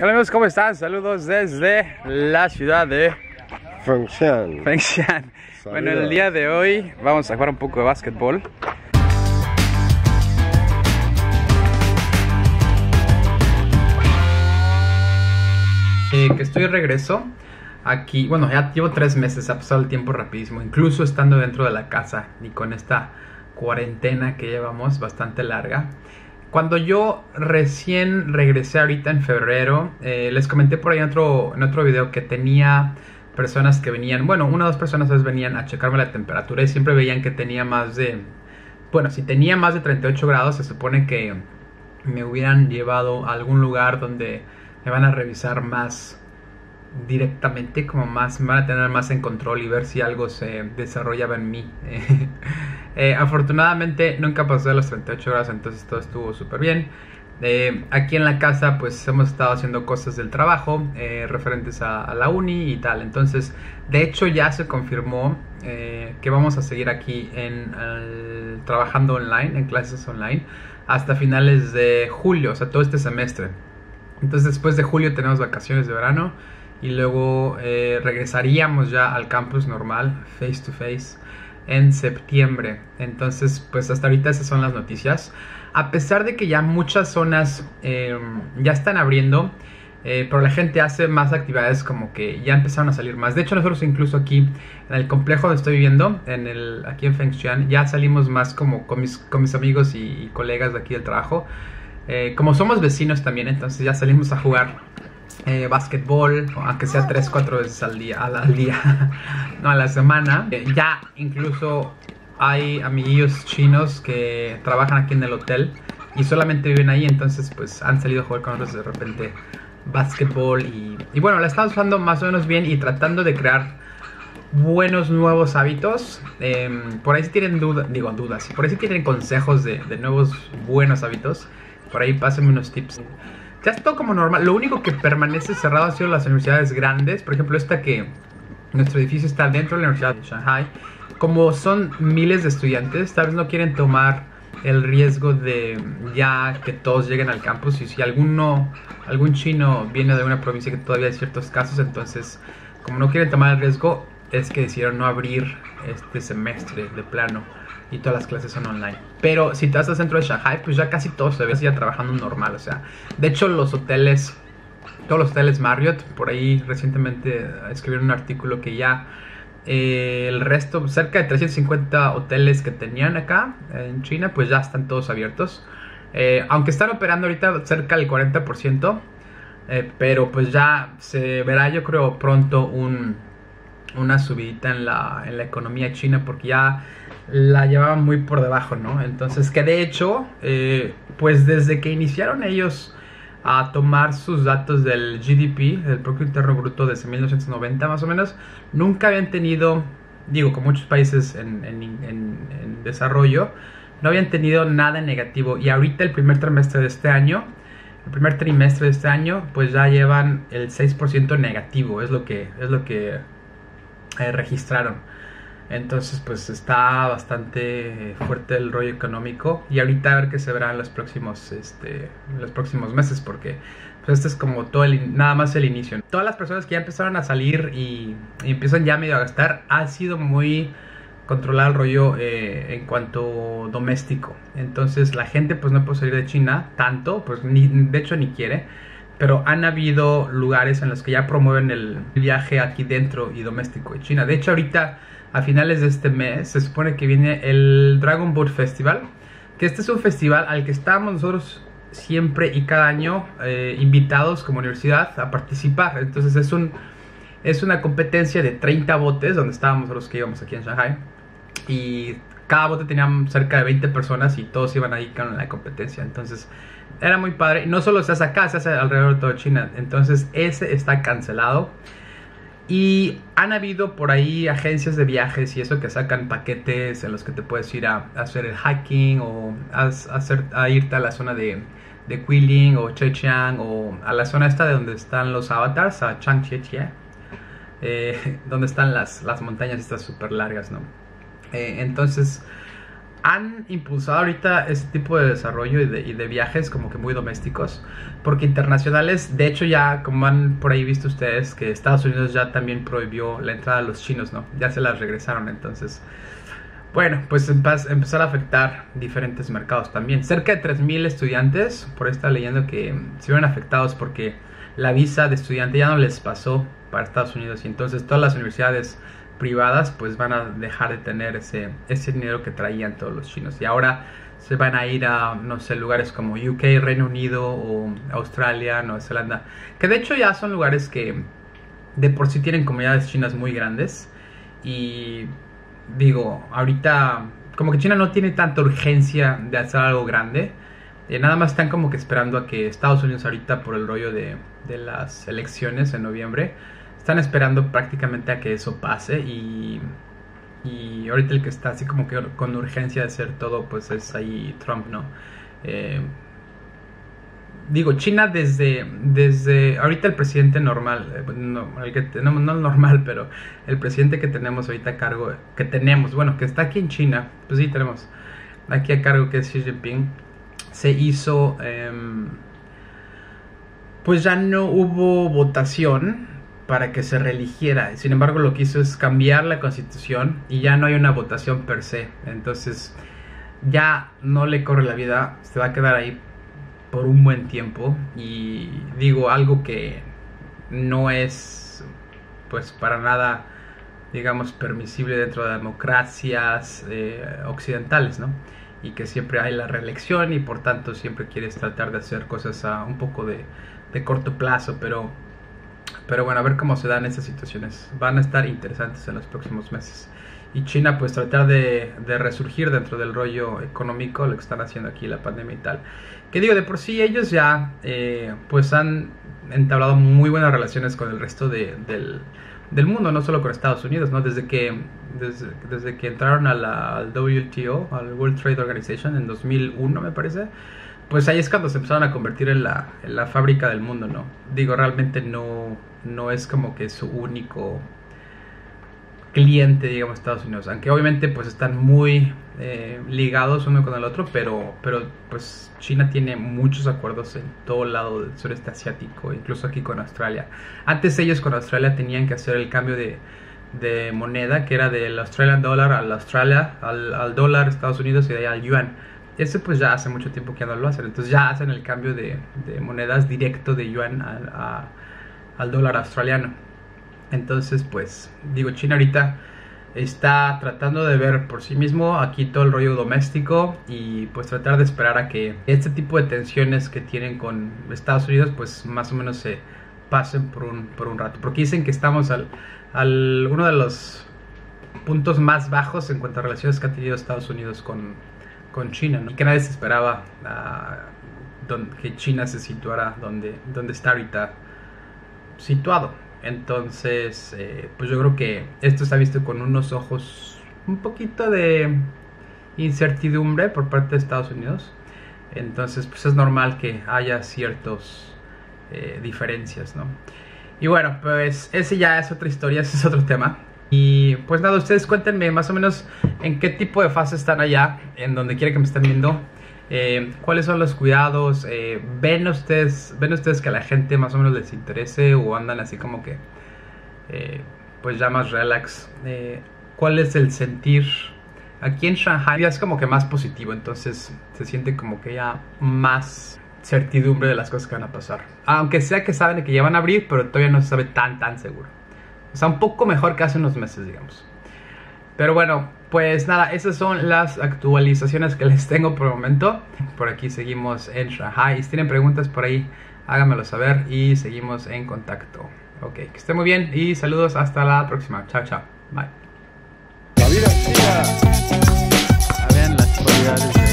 Hola amigos, ¿cómo están? Saludos desde la ciudad de Fengshan. Fengshan. Bueno, el día de hoy vamos a jugar un poco de básquetbol. Eh, que estoy de regreso aquí. Bueno, ya llevo tres meses, ha pasado el tiempo rapidísimo. Incluso estando dentro de la casa y con esta cuarentena que llevamos bastante larga. Cuando yo recién regresé ahorita en febrero, eh, les comenté por ahí en otro, en otro video que tenía personas que venían, bueno, una o dos personas venían a checarme la temperatura y siempre veían que tenía más de, bueno, si tenía más de 38 grados se supone que me hubieran llevado a algún lugar donde me van a revisar más directamente, como más, me van a tener más en control y ver si algo se desarrollaba en mí. Eh, afortunadamente nunca pasó de los 38 grados, entonces todo estuvo súper bien. Eh, aquí en la casa pues hemos estado haciendo cosas del trabajo eh, referentes a, la uni y tal. Entonces, de hecho ya se confirmó que vamos a seguir aquí en trabajando online, en clases online, hasta finales de julio, o sea, todo este semestre. Entonces después de julio tenemos vacaciones de verano y luego regresaríamos ya al campus normal, face to face en septiembre. Entonces, pues hasta ahorita esas son las noticias. A pesar de que ya muchas zonas em, ya están abriendo, eh, pero la gente hace más actividades como que ya empezaron a salir más. De hecho, nosotros incluso aquí en el complejo donde estoy viviendo, aquí en Fengshan, ya salimos más como con mis, con mis amigos y, colegas de aquí del trabajo. Eh, como somos vecinos también, entonces ya salimos a jugar eh, básquetbol, aunque sea 3, 4 veces al día, al, día, no a la semana. Eh, ya incluso hay amiguillos chinos que trabajan aquí en el hotel y solamente viven ahí, entonces pues han salido a jugar con nosotros de repente básquetbol y, y bueno, la estamos usando más o menos bien y tratando de crear buenos nuevos hábitos. Em, por ahí si tienen dudas, digo dudas, por ahí si tienen consejos de, de nuevos buenos hábitos, por ahí pásenme unos tips es todo como normal. Lo único que permanece cerrado han sido las universidades grandes. Por ejemplo, esta que nuestro edificio está dentro de la Universidad de Shanghai. Como son miles de estudiantes, tal vez no quieren tomar el riesgo de ya que todos lleguen al campus y si alguno, algún chino viene de una provincia que todavía hay ciertos casos, entonces como no quieren tomar el riesgo es que decidieron no abrir este semestre de plano y todas las clases son online. Pero si te vas al centro de Shanghai, pues ya casi todos se ven ya trabajando normal. O sea, de hecho los hoteles, todos los hoteles Marriott, por ahí recientemente escribieron un artículo que ya eh, el resto, cerca de 350 hoteles que tenían acá en China, pues ya están todos abiertos. Eh, aunque están operando ahorita cerca del 40%, eh, pero pues ya se verá yo creo pronto un, una subida en la, en la economía china porque ya la llevaban muy por debajo, ¿no? Entonces, que de hecho, eh, pues desde que iniciaron ellos a tomar sus datos del GDP, del Producto Interno Bruto desde 1990 más o menos, nunca habían tenido, digo, con muchos países en, en desarrollo, no habían tenido nada negativo. Y ahorita el primer trimestre de este año, el primer trimestre de este año, pues ya llevan el 6% negativo, es lo que, es lo que eh, registraron. Entonces, pues está bastante fuerte el rollo económico. Y ahorita a ver qué se verá en los próximos, este, los próximos meses, porque pues este es como todo el, nada más el inicio. Todas las personas que ya empezaron a salir y, empiezan ya medio a gastar, ha sido muy controlar el rollo eh, en cuanto doméstico. Entonces la gente pues no puede salir de China tanto, pues ni, de hecho ni quiere pero han habido lugares en los que ya promueven el viaje aquí dentro y doméstico de China. De hecho, ahorita a finales de este mes se supone que viene el Dragon Boat Festival, que este es un festival al que estamos nosotros siempre y cada año eh, invitados como universidad a participar. Entonces es un es una competencia de 30 botes donde estábamos los que íbamos aquí en Shanghai y cada bote tenía cerca de 20 personas y todos iban ahí con la competencia. Entonces era muy padre. No solo se hace acá, se hace alrededor de toda China. Entonces ese está cancelado. Y han habido por ahí agencias de viajes y eso que sacan paquetes en los que te puedes ir a, hacer el hiking o a, hacer, a irte a la zona de, de Guilin o Chechiang o a la zona esta de donde están los avatars, a Changchechie, eh, donde están las, las montañas estas súper largas, ¿no? Eh, entonces han impulsado ahorita este tipo de desarrollo y de, viajes como que muy domésticos, porque internacionales, de hecho ya como han por ahí visto ustedes que Estados Unidos ya también prohibió la entrada de los chinos, ¿no? Ya se las regresaron, entonces, bueno, pues empezar a afectar diferentes mercados también. Cerca de 3.000 estudiantes, por esta leyendo que se vieron afectados porque la visa de estudiante ya no les pasó para Estados Unidos y entonces todas las universidades privadas pues van a dejar de tener ese, ese dinero que traían todos los chinos. Y ahora se van a ir a no sé lugares como UK, Reino Unido o Australia, Nueva Zelanda que de hecho ya son lugares que de por sí tienen comunidades chinas muy grandes. Y digo ahorita como que China no tiene tanta urgencia de hacer algo grande. Eh, nada más están como que esperando a que Estados Unidos ahorita por el rollo de, de las elecciones en noviembre están esperando prácticamente a que eso pase y, y ahorita el que está así como que con urgencia de hacer todo pues es ahí Trump, ¿no? Eh, digo, China desde, desde ahorita el presidente normal, eh, no, el que tenemos, no normal, pero el presidente que tenemos ahorita a cargo, que tenemos, bueno, que está aquí en China, pues sí tenemos aquí a cargo que es Xi Jinping, se hizo, em, pues ya no hubo votación para que se reeligiera. Sin embargo, lo que hizo es cambiar la constitución y ya no hay una votación per se. Entonces, ya no le corre la vida, se va a quedar ahí por un buen tiempo. Y digo algo que no es, pues, para nada, digamos, permisible dentro de democracias eh, occidentales, ¿no? Y que siempre hay la reelección y por tanto siempre quieres tratar de hacer cosas a un poco de corto plazo, pero pero bueno, a ver cómo se dan esas situaciones. Van a estar interesantes en los próximos meses. Y China pues tratar de, resurgir dentro del rollo económico, lo que están haciendo aquí la pandemia y tal. Que digo, de por sí ellos ya eh, pues han entablado muy buenas relaciones con el resto del, del, mundo, no solo con Estados Unidos, ¿no? Desde que, desde, desde que entraron al WTO, al World Trade Organization en 2001 me parece pues ahí es cuando se empezaron a convertir en la, en la fábrica del mundo, ¿no? Digo, realmente no, no es como que su único cliente, digamos, Estados Unidos. Aunque obviamente pues están muy eh, ligados uno con el otro, pero, pero pues China tiene muchos acuerdos en todo lado del sureste asiático, incluso aquí con Australia. Antes ellos con Australia tenían que hacer el cambio de, de moneda, que era del Australian dollar al Australia, al, al dólar Estados Unidos y de ahí al yuan ese pues ya hace mucho tiempo que no lo hacen. Entonces ya hacen el cambio de, monedas directo de yuan al dólar australiano. Entonces pues digo, China ahorita está tratando de ver por sí mismo aquí todo el rollo doméstico y pues tratar de esperar a que este tipo de tensiones que tienen con Estados Unidos pues más o menos se pasen por un, por un rato. Porque dicen que estamos al, al uno de los puntos más bajos en cuanto a relaciones que ha tenido Estados Unidos con, con China, ¿no? que nadie se esperaba uh, que China se situara donde, donde está ahorita situado. Entonces, eh, pues yo creo que esto se ha visto con unos ojos un poquito de incertidumbre por parte de Estados Unidos. Entonces, pues es normal que haya ciertas eh, diferencias, ¿no? Y bueno, pues ese ya es otra historia, ese es otro tema. Y pues nada, ustedes cuéntenme más o menos en qué tipo de fase están allá, en donde quiera que me estén viendo. Eh, cuáles son los cuidados, eh, ven ustedes, ven ustedes que a la gente más o menos les interese o andan así como que eh, pues ya más relax. ¿Cuál es el sentir? Aquí en Shanghai ya es como que más positivo, entonces se siente como que ya más certidumbre de las cosas que van a pasar. Aunque sea que saben que ya van a abrir, pero todavía no se sabe tan tan seguro. Sea, un poco mejor que hace unos meses, digamos. Pero bueno, pues nada, esas son las actualizaciones que les tengo por el momento. Por aquí seguimos en Shanghai. Si tienen preguntas por ahí, háganmelo saber y seguimos en contacto. Ok, que esté muy bien y saludos hasta la próxima. Chao, chao. Bye. La vida las cualidades